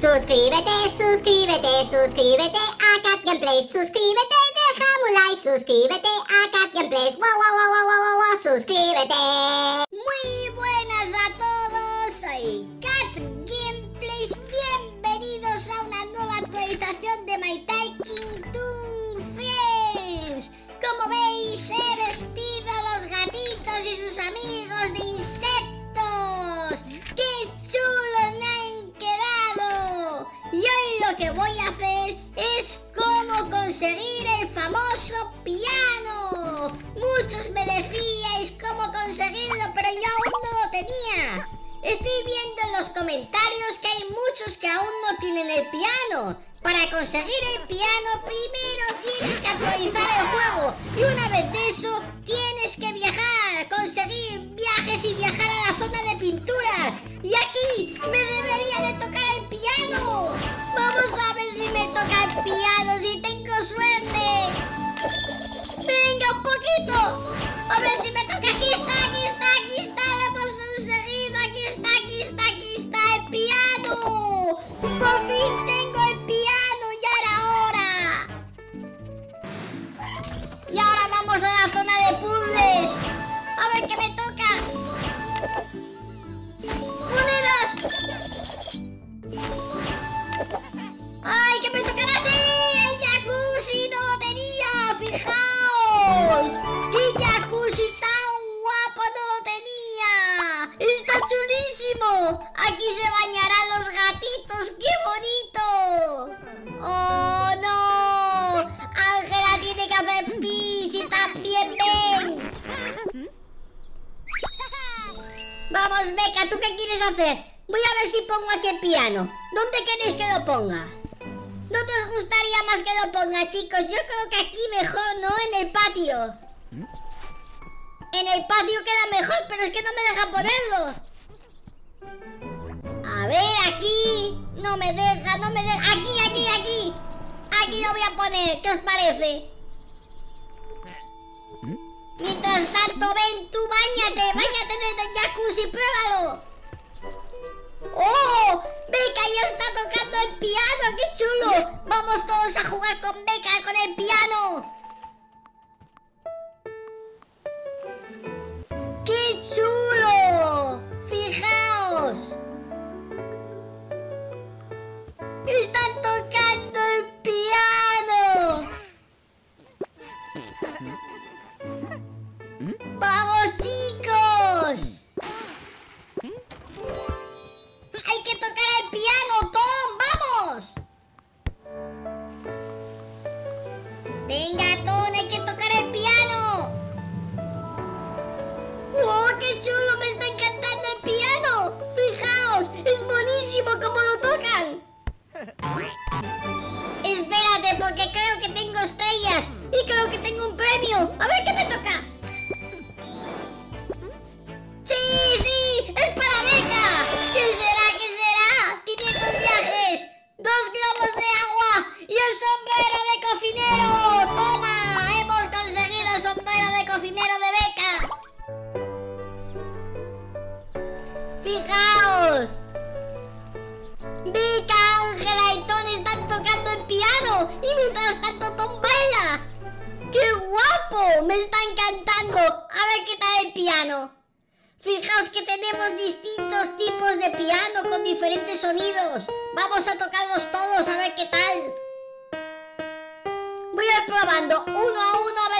Suscríbete, suscríbete, suscríbete a Cat Gameplays. Suscríbete, deja un like. Suscríbete a Cat Gameplays. Wow, wow, wow, wow, wow, suscríbete. Muy buenas a todos. Soy Cat Gameplays. Bienvenidos a una nueva actualización de My Packing 2. Conseguir el piano primero tienes que actualizar el juego y una vez de eso tienes que viajar, conseguir viajes y viajar a la zona de pinturas. Y aquí me debería de tocar el piano. Vamos a ver si me toca el piano, si tengo suerte. Venga, un poquito. A ver si me Aquí se bañarán los gatitos. ¡Qué bonito! ¡Oh, no! Ángela tiene que hacer pis y también ven. Vamos, Beca, ¿tú qué quieres hacer? Voy a ver si pongo aquí el piano. ¿Dónde queréis que lo ponga? ¿Dónde os gustaría más que lo ponga, chicos? Yo creo que aquí mejor, ¿no? En el patio. En el patio queda mejor, pero es que no me deja ponerlo. A ver, aquí. No me deja, no me deja. Aquí, aquí, aquí. Aquí lo voy a poner. ¿Qué os parece? Mientras tanto, ¡Están tocando el piano! ¡Vamos, chicos! ¡Hay que tocar el piano, Tom! ¡Vamos! Venga, Tom, hay que tocar que tengo un premio. A ver qué me toca. ¡Sí, sí! ¡Es para Beca! ¿Qué será? ¿Qué será? 500 viajes, dos globos de agua y el sombrero de cocinero. ¡Toma! ¡Hemos conseguido el sombrero de cocinero de Beca! ¡Fijaos! Beca, Ángela y Tony están tocando el piano y mientras tanto Tom baila. ¡Qué guapo! Me está encantando. A ver qué tal el piano. Fijaos que tenemos distintos tipos de piano con diferentes sonidos. Vamos a tocarlos todos a ver qué tal. Voy a ir probando uno a uno a ver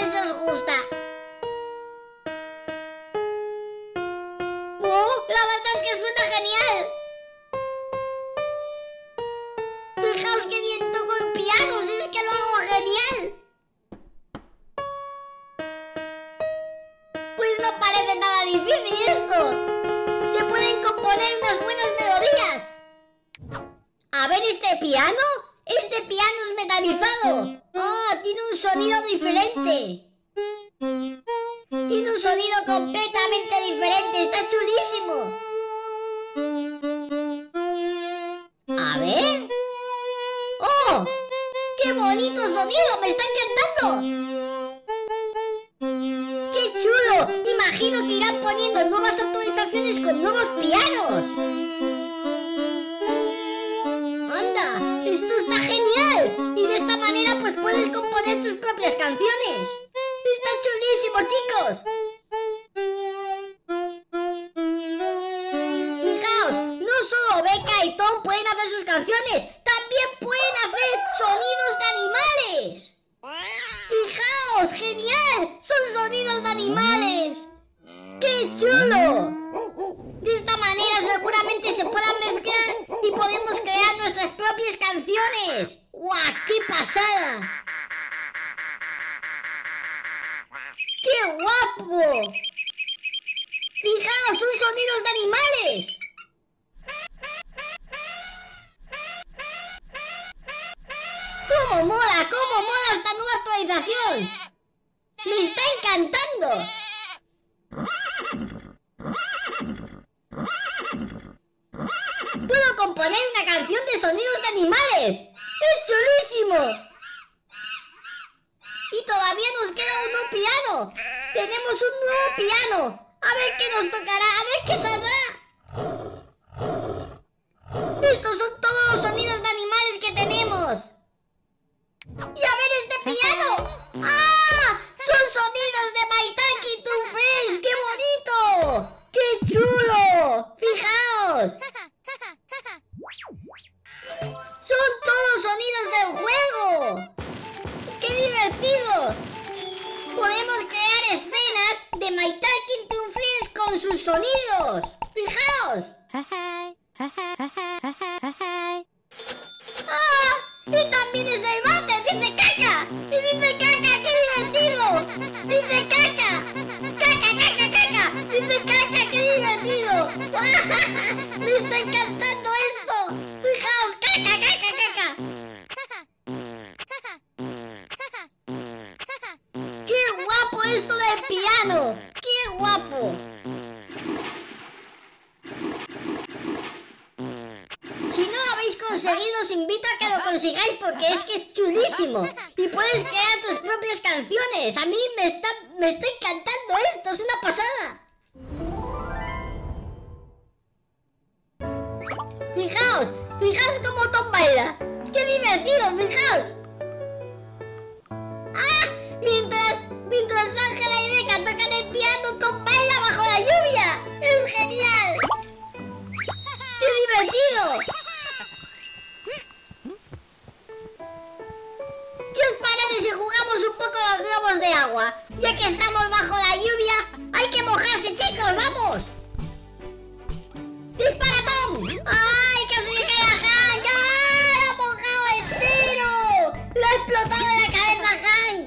Ver este piano. Este piano es metalizado. Oh, tiene un sonido diferente. Tiene un sonido completamente diferente. Está chulísimo. A ver. ¡Oh! ¡Qué bonito sonido! ¡Me está encantando! ¡Qué chulo! Imagino que irán poniendo nuevas actualizaciones con nuevos pianos. Puedes componer tus propias canciones. ¡Está chulísimo, chicos! Fijaos, no solo Beca y Tom pueden hacer sus canciones, también pueden hacer sonidos de animales. ¡Fijaos! ¡Genial! ¡Son sonidos de animales! ¡Qué chulo! De esta manera seguramente se puedan mezclar y podemos crear nuestras propias canciones. ¡Guau! ¡Qué ¡Qué guapo! ¡Fijaos! ¡Son sonidos de animales! ¡Cómo mola! ¡Cómo mola esta nueva actualización! ¡Me está encantando! Puedo componer una canción de sonidos de animales. ¡Es chulísimo! Y todavía nos queda un nuevo piano. Tenemos un nuevo piano. A ver qué nos tocará, a ver qué saldrá. Estos son todos los sonidos de animales que tenemos. Y a ver este piano. ¡Ah! Son sonidos de Maitaki Two Friends. ¡Qué bonito! ¡Qué chulo! ¡Fijaos! ¡Son todos sonidos del juego! ¡Qué divertido! Podemos crear escenas de My Talking to Friends con sus sonidos. ¡Fijaos! Os invito a que lo consigáis porque es que es chulísimo. Y puedes crear tus propias canciones. A mí me está, me está encantando esto, es una pasada. Fijaos, fijaos cómo Tom baila. ¡Qué divertido, fijaos! ¡Ah! Mientras, mientras Ángela y Beca tocan el piano, Tom baila bajo la lluvia. ¡Es genial! ¡Qué divertido! De agua? Ya que estamos bajo la lluvia, hay que mojarse, chicos, ¡vamos! ¡Dispara, Tom! ¡Ay, casi le cae Hank! ¡Lo ha mojado entero! ¡Lo ha explotado en la cabeza Hank!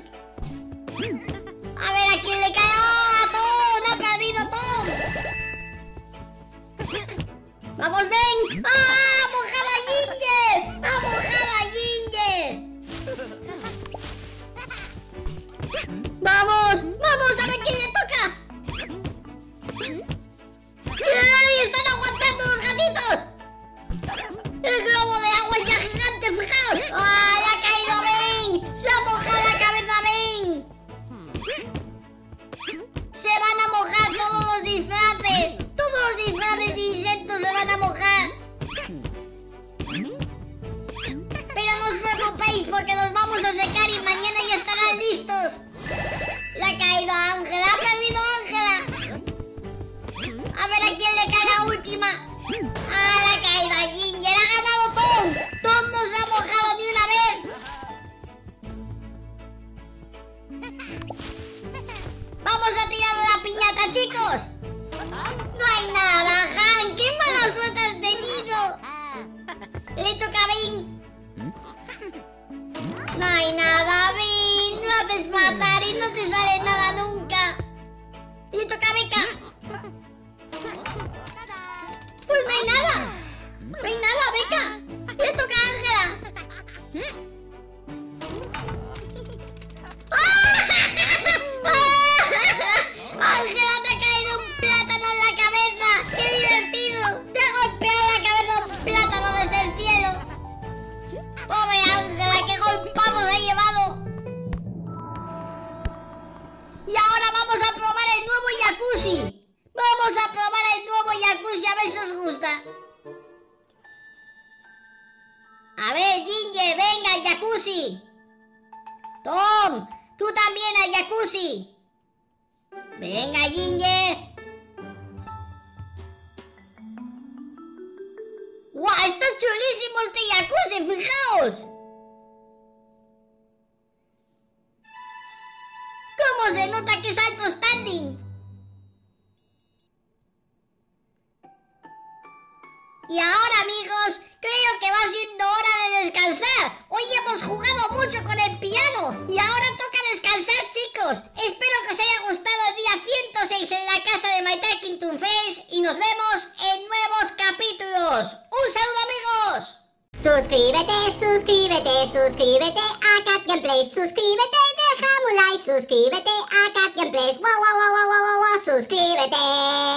A ver a quién le cae. ¡Oh, a Tom! ¡Ha perdido Tom! ¡Vamos, ven! ¡Ah! Mañana ya estarán listos. Le ha caído Ángela, ha perdido Ángela. A ver a quién le cae la última. Ah, le ha caído a Ginger, ha ganado Tom. Tom no se ha mojado ni una vez. Vamos a tirar la piñata, chicos. No hay nada, Han. ¡Qué mala suerte has tenido! Le toca a Vin. No hay nada, Vin. No haces matar y no te sale nada nunca. Le toca a Beca. Pues no hay nada. No hay nada, Beca. Le toca a Ángela. ¡Ángela, Vamos a probar el nuevo jacuzzi a ver si os gusta. A ver, Ginger, venga al jacuzzi. Tom, tú también al jacuzzi. Venga, Ginger. ¡Guau! ¡Está chulísimo este jacuzzi! ¡Fijaos! ¿Cómo se nota que es alto standing? Y ahora, amigos, creo que va siendo hora de descansar. Hoy hemos jugado mucho con el piano y ahora toca descansar, chicos. Espero que os haya gustado el día 106 en la casa de My Talking Face y nos vemos en nuevos capítulos. ¡Un saludo, amigos! Suscríbete, suscríbete, suscríbete a Cat Gameplays, suscríbete, déjame un like, suscríbete a Cat Gameplays, wow, wow, wow, wow, wow, wow, suscríbete.